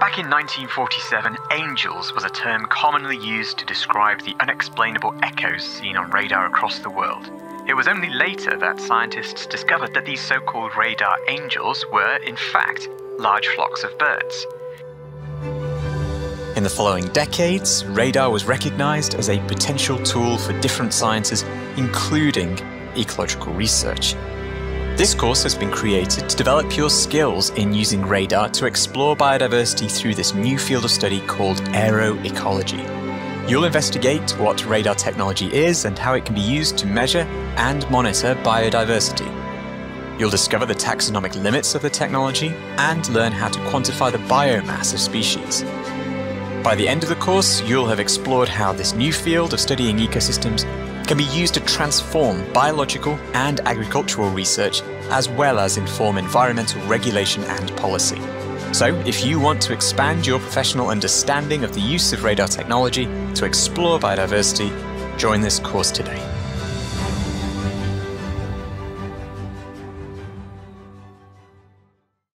Back in 1947, angels was a term commonly used to describe the unexplainable echoes seen on radar across the world. It was only later that scientists discovered that these so called radar angels were, in fact, large flocks of birds. In the following decades, radar was recognized as a potential tool for different sciences, including ecological research. This course has been created to develop your skills in using radar to explore biodiversity through this new field of study called aeroecology. You'll investigate what radar technology is and how it can be used to measure and monitor biodiversity. You'll discover the taxonomic limits of the technology and learn how to quantify the biomass of species. By the end of the course, you'll have explored how this new field of studying ecosystems can be used to transform biological and agricultural research, as well as inform environmental regulation and policy. So, if you want to expand your professional understanding of the use of radar technology to explore biodiversity, join this course today.